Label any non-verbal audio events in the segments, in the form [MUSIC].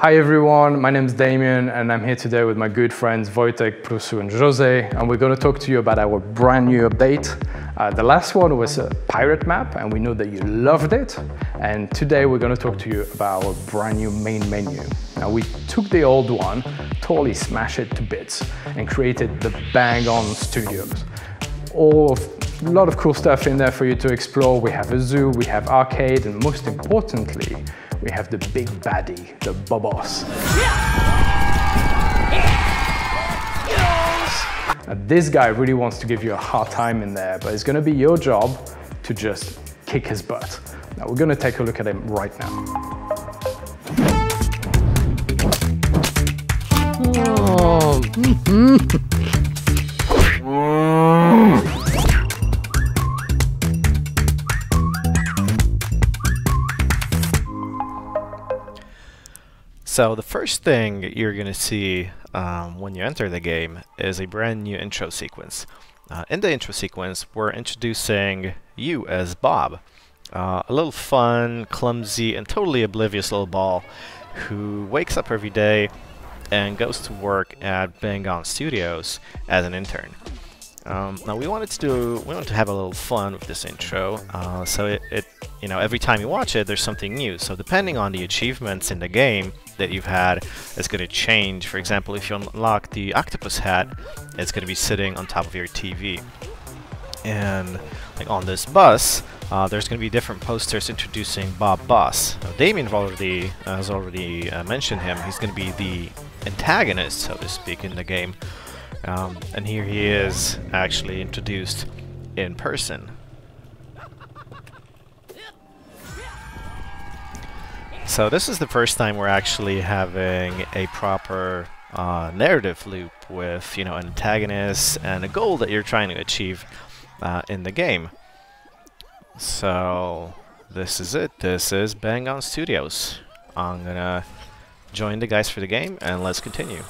Hi everyone, my name is Damien and I'm here today with my good friends Wojtek, Prusu and Jose and we're going to talk to you about our brand new update. Uh, the last one was a pirate map and we know that you loved it and today we're going to talk to you about our brand new main menu. Now we took the old one, totally smashed it to bits and created the Bang On Studios. All of a lot of cool stuff in there for you to explore. We have a zoo, we have arcade and most importantly we have the big baddie, the Bob Boss. Now, this guy really wants to give you a hard time in there, but it's gonna be your job to just kick his butt. Now we're gonna take a look at him right now. Oh. [LAUGHS] Mm. So the first thing you're going to see um, when you enter the game is a brand new intro sequence. Uh, in the intro sequence, we're introducing you as Bob, uh, a little fun, clumsy, and totally oblivious little ball who wakes up every day and goes to work at Bang On Studios as an intern. Um, now we wanted to do, we wanted to have a little fun with this intro, uh, so it, it, you know, every time you watch it, there's something new. So depending on the achievements in the game that you've had, is going to change. For example, if you unlock the octopus hat, it's going to be sitting on top of your TV. And like on this bus, uh, there's going to be different posters introducing Bob Boss. Now, Damien already has already uh, mentioned him. He's going to be the antagonist, so to speak, in the game. Um, and here he is actually introduced in person. So this is the first time we're actually having a proper uh, narrative loop with, you know, an antagonist and a goal that you're trying to achieve uh, in the game. So this is it. This is Bang On Studios. I'm gonna join the guys for the game and let's continue.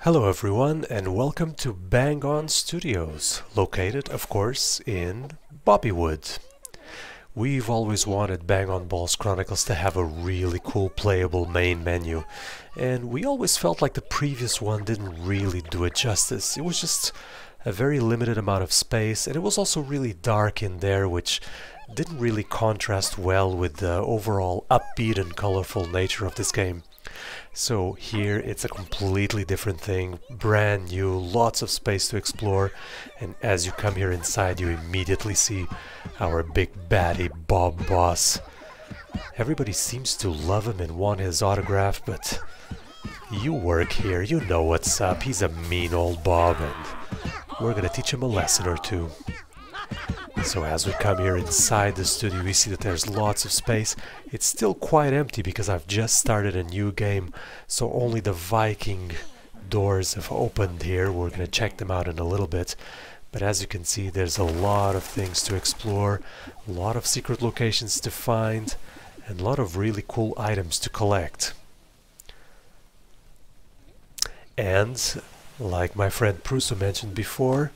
Hello everyone and welcome to Bang On Studios, located of course in Bobbywood. We've always wanted Bang On Balls Chronicles to have a really cool playable main menu and we always felt like the previous one didn't really do it justice. It was just a very limited amount of space and it was also really dark in there which didn't really contrast well with the overall upbeat and colorful nature of this game. So here it's a completely different thing, brand new, lots of space to explore, and as you come here inside you immediately see our big baddie Bob Boss. Everybody seems to love him and want his autograph, but you work here, you know what's up, he's a mean old Bob, and we're gonna teach him a lesson or two. So as we come here inside the studio we see that there's lots of space. It's still quite empty because I've just started a new game so only the Viking doors have opened here. We're going to check them out in a little bit. But as you can see there's a lot of things to explore, a lot of secret locations to find and a lot of really cool items to collect. And like my friend Pruso mentioned before,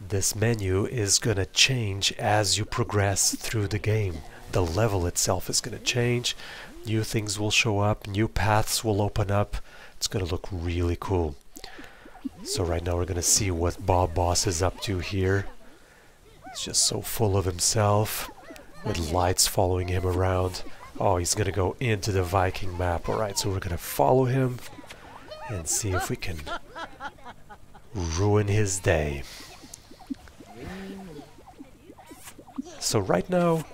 this menu is going to change as you progress through the game. The level itself is going to change, new things will show up, new paths will open up. It's going to look really cool. So right now we're going to see what Bob Boss is up to here. He's just so full of himself, with lights following him around. Oh, he's going to go into the Viking map. Alright, so we're going to follow him and see if we can ruin his day. So right now,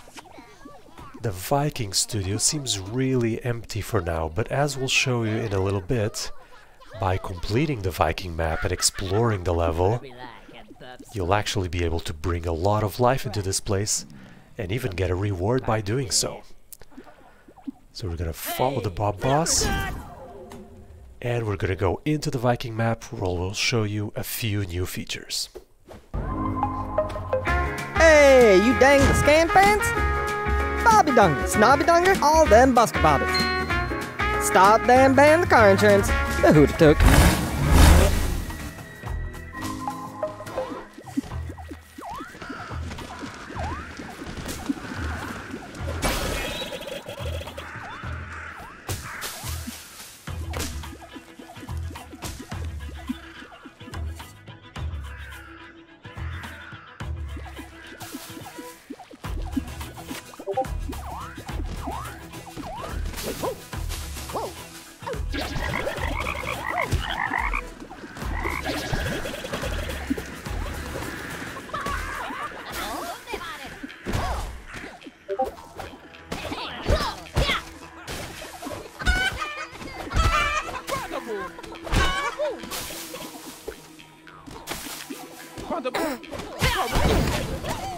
the Viking studio seems really empty for now, but as we'll show you in a little bit, by completing the Viking map and exploring the level, you'll actually be able to bring a lot of life into this place and even get a reward by doing so. So we're gonna follow the Bob Boss and we're gonna go into the Viking map where we'll show you a few new features. Hey, you dang the scan pants? Bobby Dunger, Snobby Dunger, all them busker bobbers. Stop them ban the car insurance. The hooter took. Come on.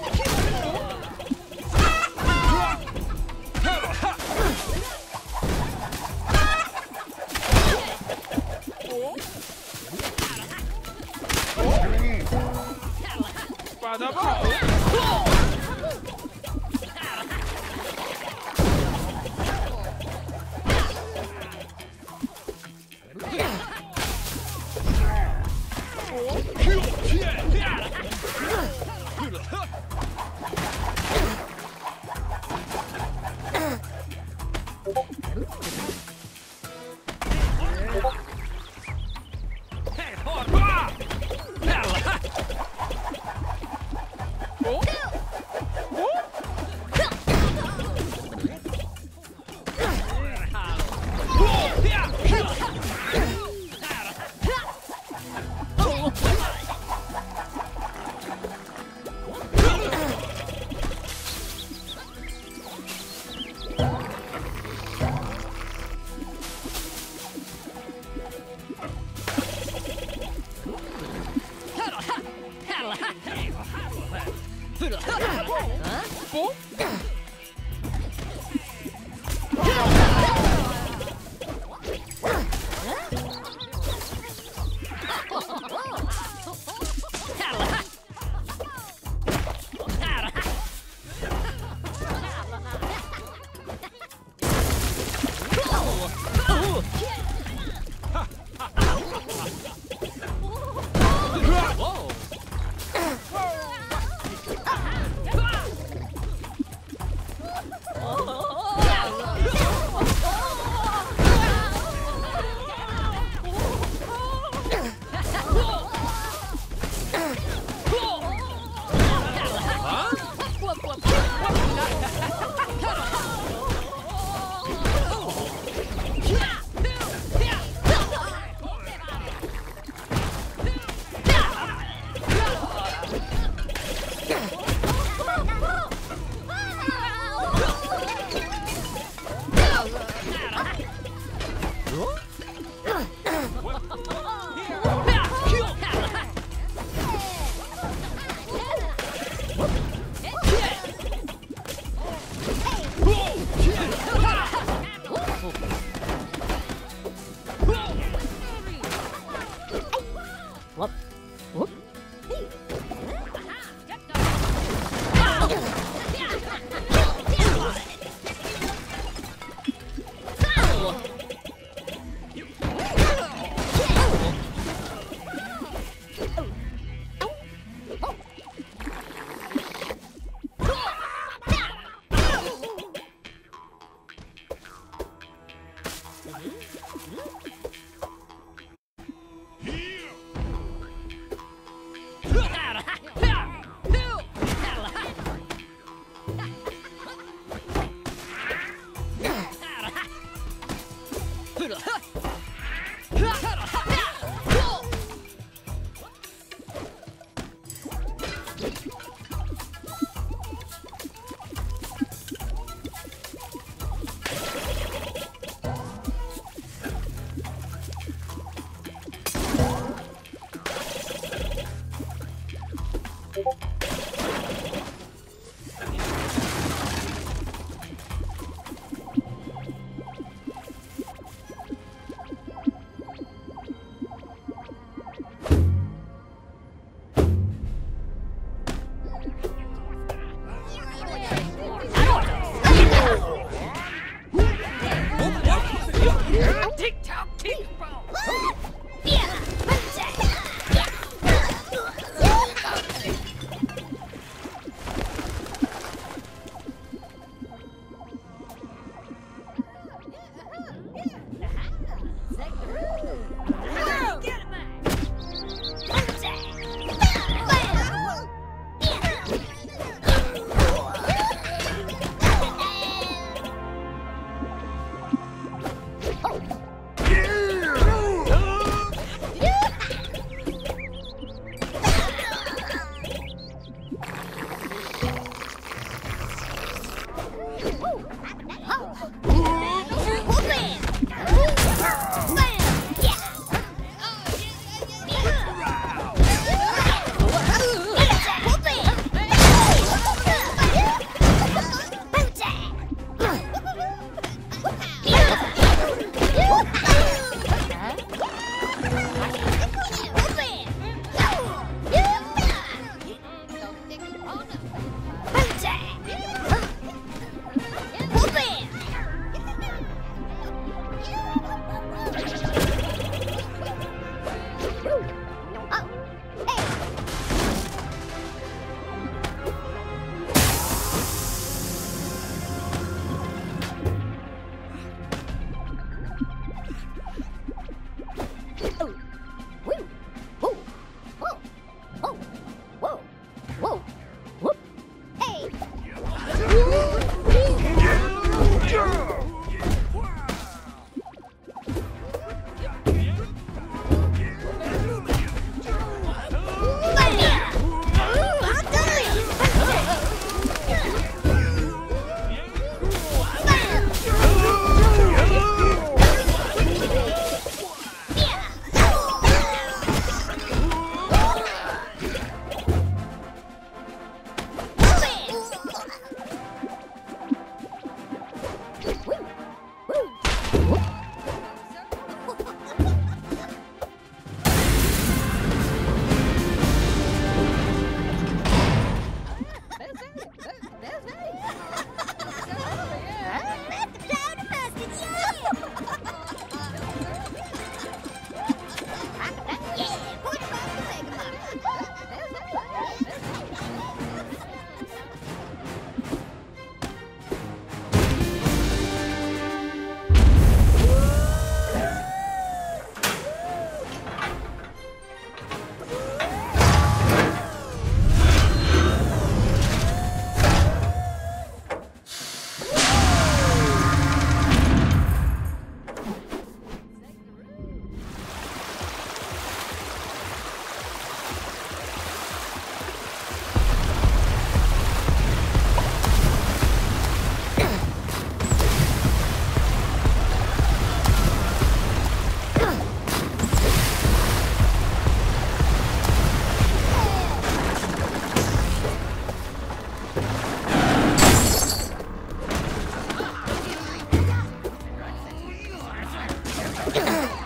On!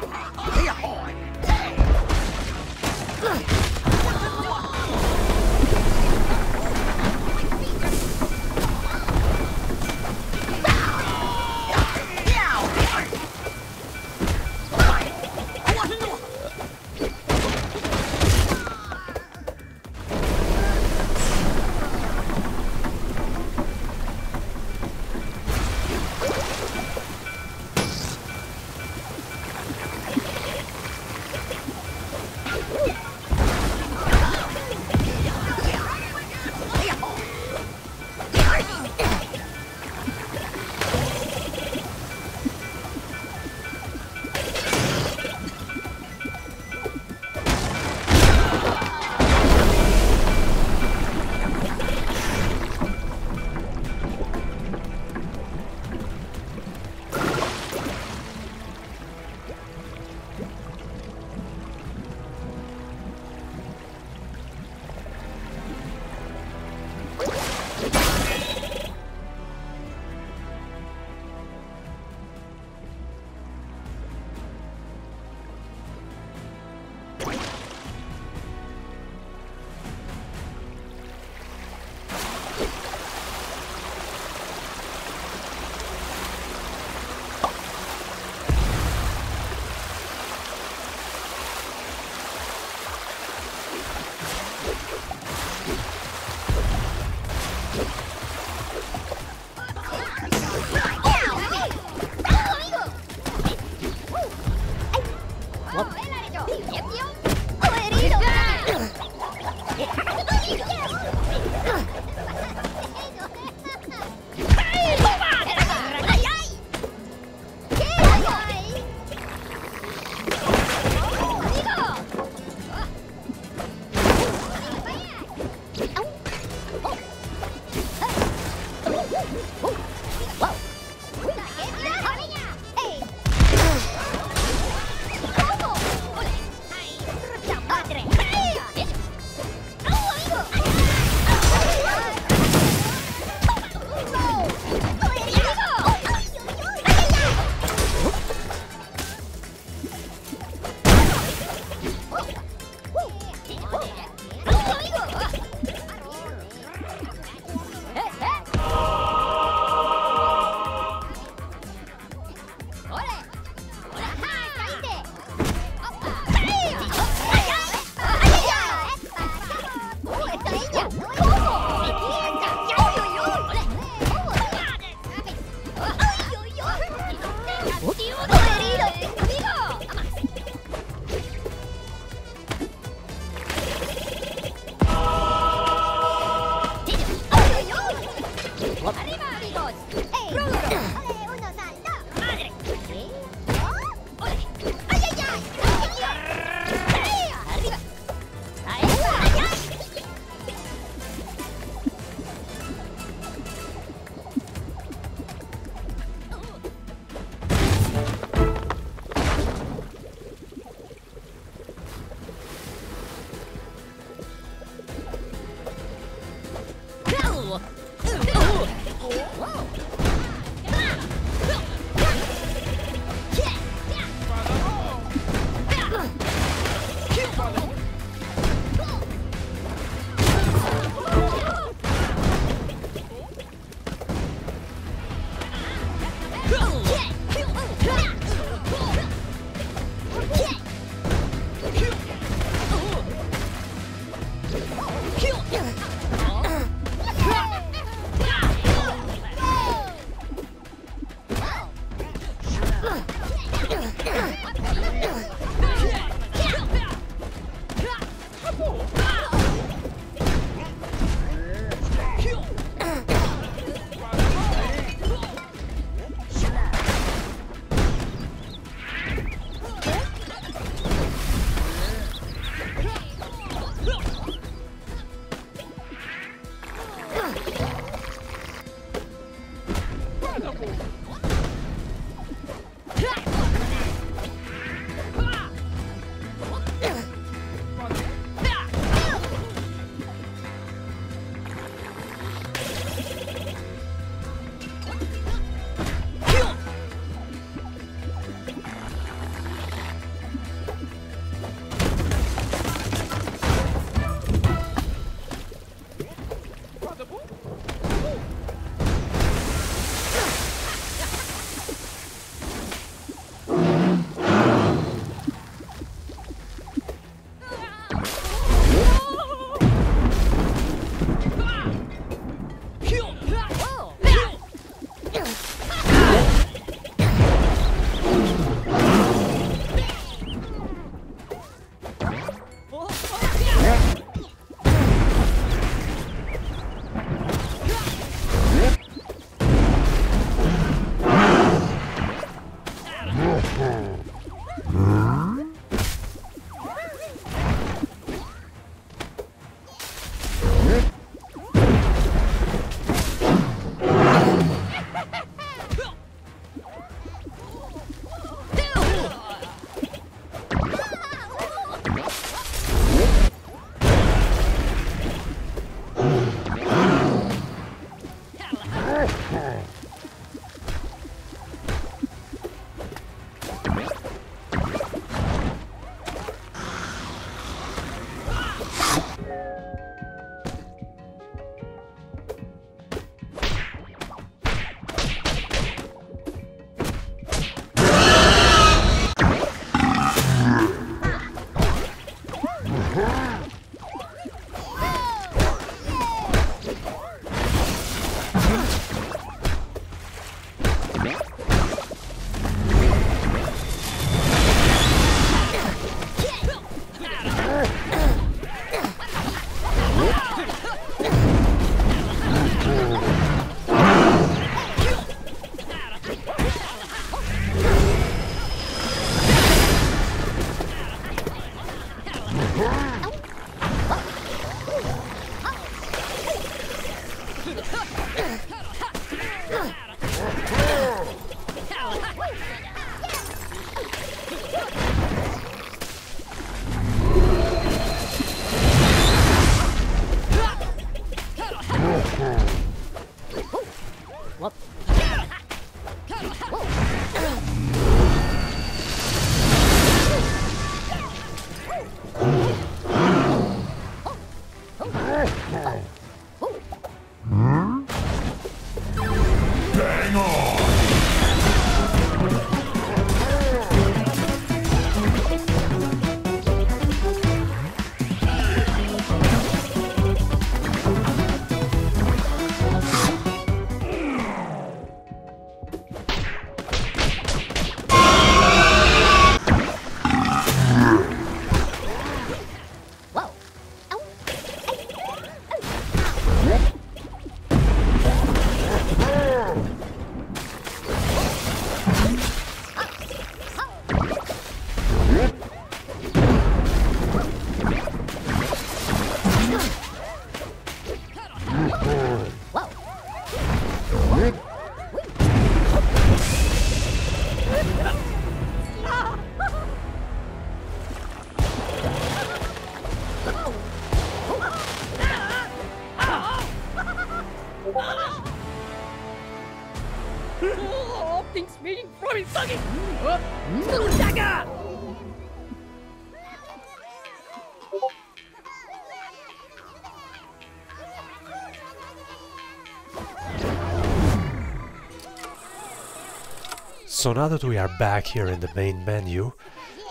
So now that we are back here in the main menu,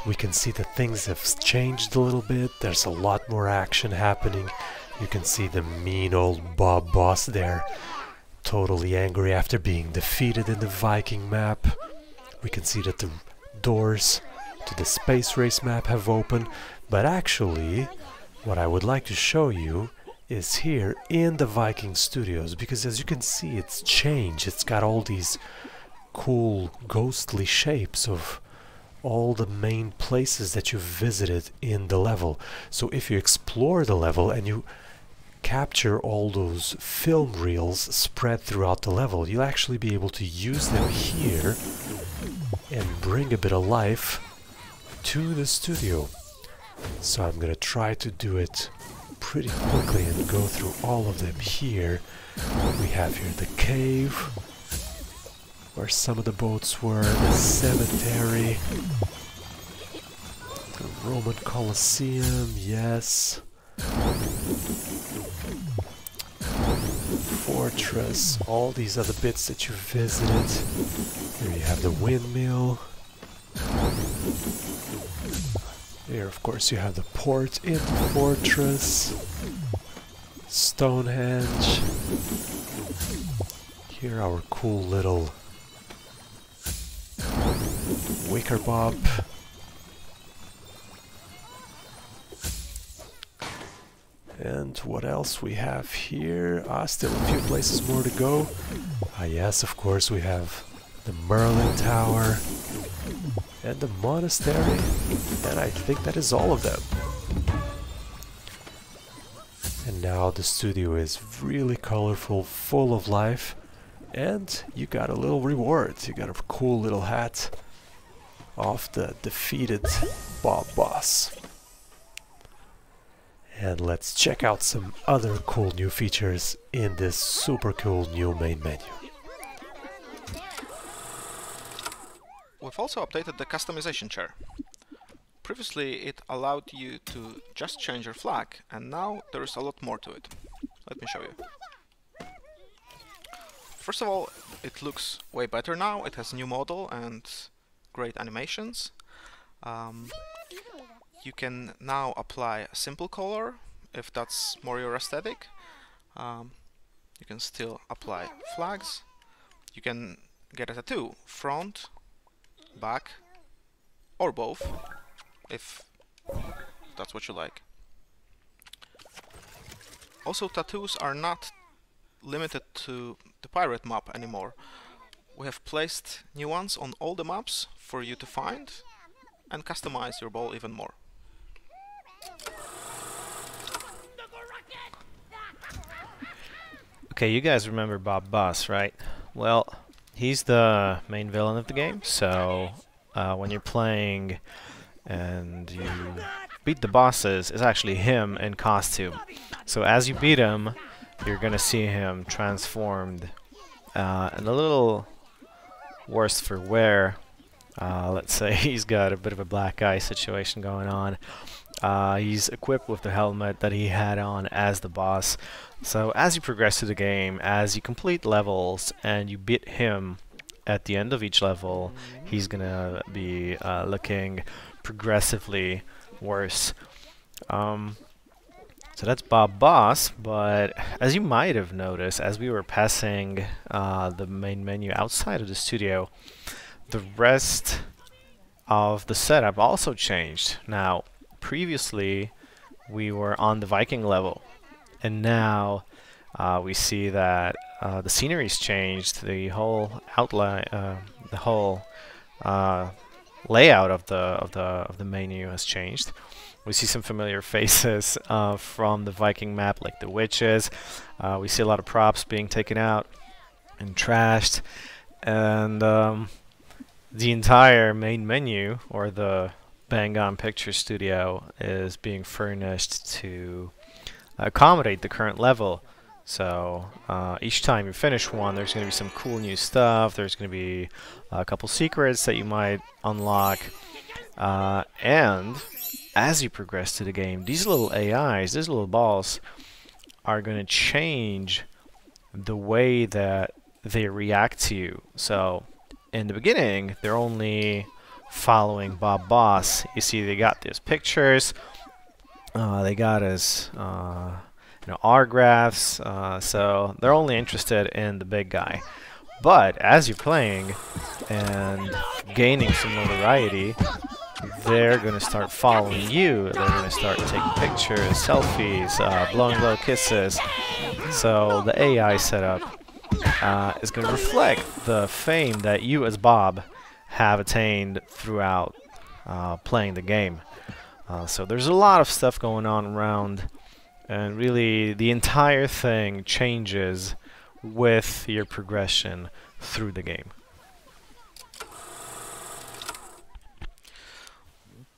we can see that things have changed a little bit. There's a lot more action happening. You can see the mean old Bob boss there, totally angry after being defeated in the Viking map. We can see that the doors to the space race map have opened, but actually, what I would like to show you is here in the Viking Studios, because as you can see, it's changed. It's got all these cool ghostly shapes of all the main places that you've visited in the level. So if you explore the level and you capture all those film reels spread throughout the level, you'll actually be able to use them here and bring a bit of life to the studio. So I'm gonna try to do it pretty quickly and go through all of them here. We have here the cave, where some of the boats were, the cemetery, the Roman Colosseum, yes. Fortress, all these other bits that you visited. Here you have the windmill. Here, of course, you have the port in the fortress. Stonehenge. Here, our cool little Wicker Bob. And what else we have here? Ah, still a few places more to go. Ah, yes, of course, we have the Merlin Tower and the monastery. And I think that is all of them. And now the studio is really colorful, full of life. And you got a little reward. You got a cool little hat of the defeated Bob Boss. And let's check out some other cool new features in this super cool new main menu. We've also updated the customization chair. Previously it allowed you to just change your flag and now there is a lot more to it. Let me show you. First of all, it looks way better now, it has a new model and great animations. Um, you can now apply a simple color if that's more your aesthetic. Um, you can still apply flags. You can get a tattoo, front, back, or both, if that's what you like. Also, tattoos are not limited to the pirate map anymore. We have placed new ones on all the maps for you to find and customize your ball even more. Okay, you guys remember Bob Boss, right? Well, he's the main villain of the game, so uh, when you're playing and you beat the bosses, it's actually him in costume. So as you beat him, you're gonna see him transformed uh, and a little worse for wear. Uh, let's say [LAUGHS] he's got a bit of a black eye situation going on. Uh, he's equipped with the helmet that he had on as the boss. So as you progress through the game, as you complete levels and you beat him at the end of each level, he's gonna be uh, looking progressively worse. Um, so that's Bob Boss, but as you might have noticed, as we were passing uh, the main menu outside of the studio, the rest of the setup also changed. Now, previously we were on the Viking level and now uh, we see that uh, the scenery's changed the whole outline uh, the whole uh, layout of the of the of the menu has changed we see some familiar faces [LAUGHS] uh, from the Viking map like the witches uh, we see a lot of props being taken out and trashed and um, the entire main menu or the Bang On Picture Studio is being furnished to accommodate the current level. So uh, each time you finish one, there's going to be some cool new stuff. There's going to be a couple secrets that you might unlock. Uh, and as you progress to the game, these little AIs, these little balls, are going to change the way that they react to you. So in the beginning, they're only following Bob Boss. You see, they got these pictures. Uh, they got his you know, R graphs. Uh, so they're only interested in the big guy. But as you're playing and gaining some notoriety, they're going to start following you. They're going to start taking pictures, selfies, uh, blowing little kisses. So the AI setup uh, is going to reflect the fame that you as Bob have attained throughout uh, playing the game. Uh, so there's a lot of stuff going on around and really the entire thing changes with your progression through the game.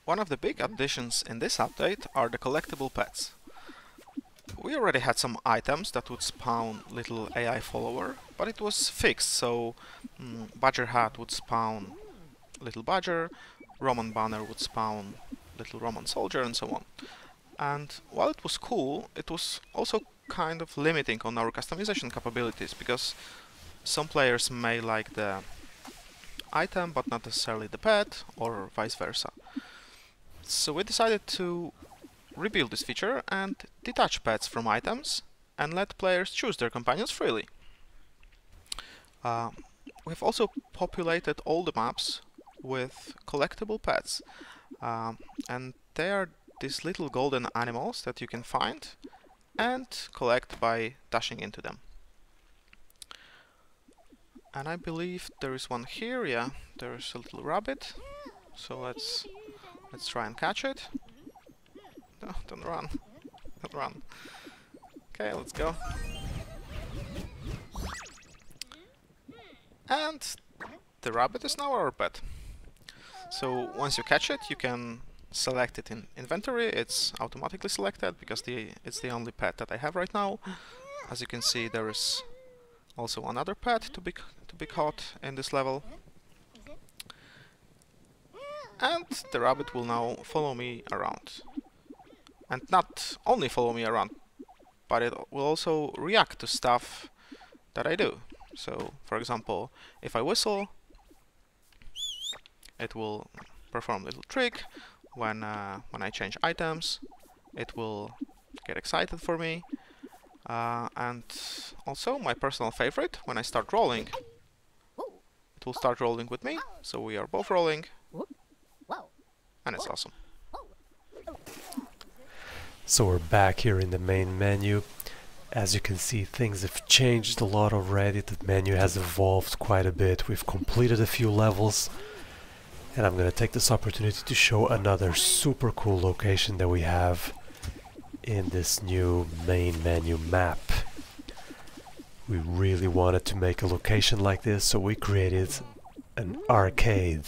One of the big additions in this update are the collectible pets. We already had some items that would spawn little AI follower, but it was fixed, so mm, Badger Hat would spawn little Badger, Roman Banner would spawn little Roman Soldier, and so on. And while it was cool, it was also kind of limiting on our customization capabilities, because some players may like the item but not necessarily the pet, or vice versa. So we decided to rebuild this feature and detach pets from items and let players choose their companions freely. Uh, we've also populated all the maps with collectible pets um, and they are these little golden animals that you can find and collect by dashing into them. And I believe there is one here, yeah, there's a little rabbit, so let's Let's try and catch it. No, don't run. Don't run. Okay, let's go. And the rabbit is now our pet. So once you catch it, you can select it in inventory. It's automatically selected because the it's the only pet that I have right now. As you can see, there is also another pet to be to be caught in this level. And the rabbit will now follow me around. And not only follow me around, but it will also react to stuff that I do. So, for example, if I whistle, it will perform a little trick. When, uh, when I change items, it will get excited for me. Uh, and also, my personal favorite, when I start rolling, it will start rolling with me, so we are both rolling, and it's awesome. So we're back here in the main menu. As you can see, things have changed a lot already. The menu has evolved quite a bit. We've completed a few levels. And I'm going to take this opportunity to show another super cool location that we have in this new main menu map. We really wanted to make a location like this, so we created an arcade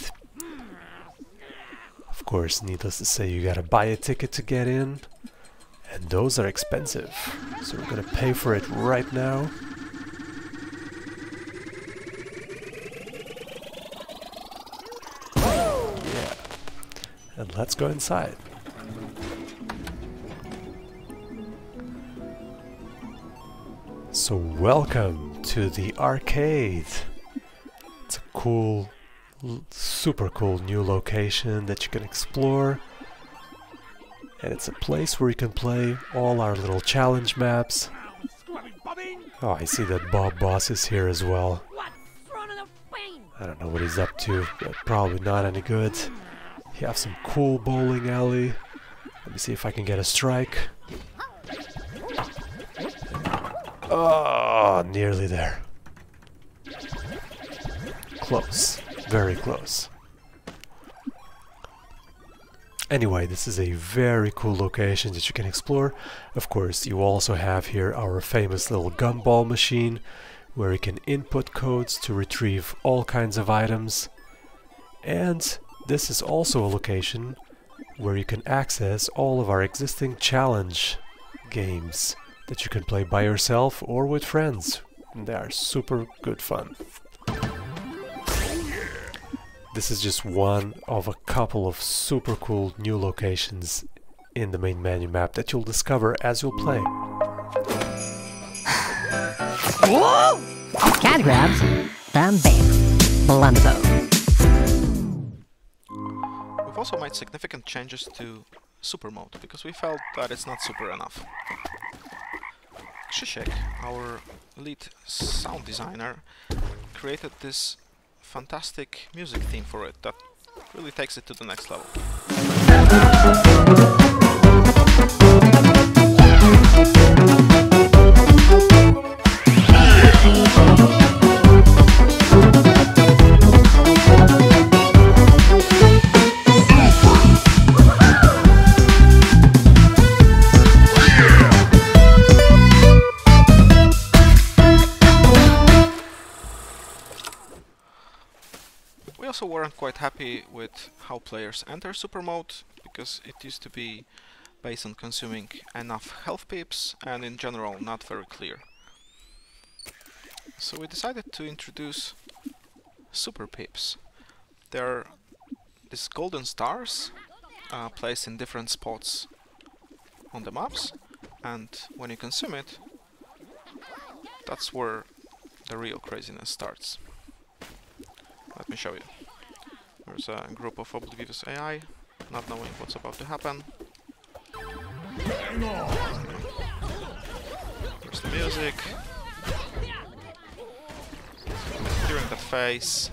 of course, needless to say, you gotta buy a ticket to get in, and those are expensive. So we're gonna pay for it right now. And let's go inside. So welcome to the arcade. It's a cool super cool new location that you can explore. And it's a place where you can play all our little challenge maps. Oh, I see that Bob Boss is here as well. I don't know what he's up to, but probably not any good. You have some cool bowling alley. Let me see if I can get a strike. Oh, nearly there. Close very close. Anyway, this is a very cool location that you can explore. Of course, you also have here our famous little gumball machine where you can input codes to retrieve all kinds of items. And this is also a location where you can access all of our existing challenge games that you can play by yourself or with friends. They are super good fun. This is just one of a couple of super cool new locations in the main menu map that you'll discover as you'll play. Cat grabs. Bam bam. Blunto. Also made significant changes to super mode because we felt that it's not super enough. Krzysiek, our lead sound designer, created this fantastic music theme for it that really takes it to the next level. Quite happy with how players enter super mode because it used to be based on consuming enough health pips and in general not very clear. So we decided to introduce super pips. They're these golden stars uh, placed in different spots on the maps and when you consume it that's where the real craziness starts. Let me show you. There's a group of oblivious AI, not knowing what's about to happen. There's the music. During that phase,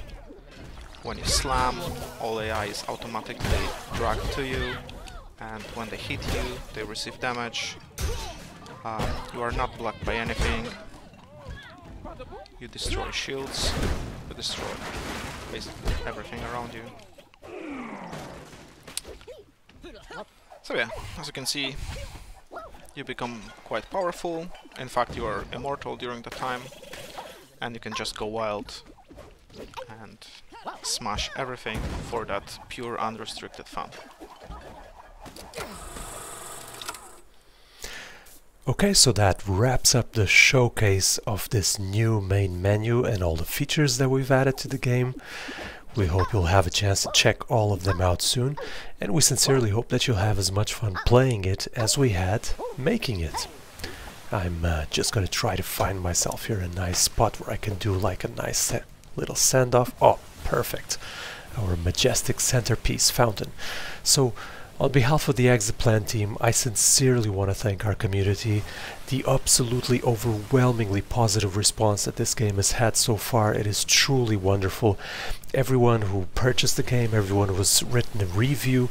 when you slam, all AI is automatically dragged to you, and when they hit you, they receive damage. Uh, you are not blocked by anything. You destroy shields, you destroy basically everything around you. So yeah, as you can see, you become quite powerful. In fact, you are immortal during the time, and you can just go wild and smash everything for that pure unrestricted fun. Okay, so that wraps up the showcase of this new main menu and all the features that we've added to the game. We hope you'll have a chance to check all of them out soon, and we sincerely hope that you'll have as much fun playing it as we had making it. I'm uh, just gonna try to find myself here a nice spot where I can do like a nice little send-off. Oh, perfect. Our majestic centerpiece fountain. So, on behalf of the Exit Plan team, I sincerely want to thank our community. The absolutely overwhelmingly positive response that this game has had so far, it is truly wonderful. Everyone who purchased the game, everyone who has written a review,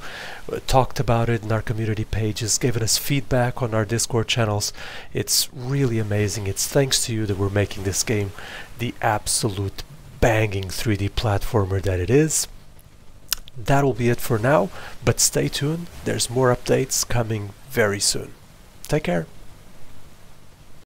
uh, talked about it in our community pages, given us feedback on our Discord channels. It's really amazing. It's thanks to you that we're making this game the absolute banging 3D platformer that it is that'll be it for now, but stay tuned, there's more updates coming very soon. Take care.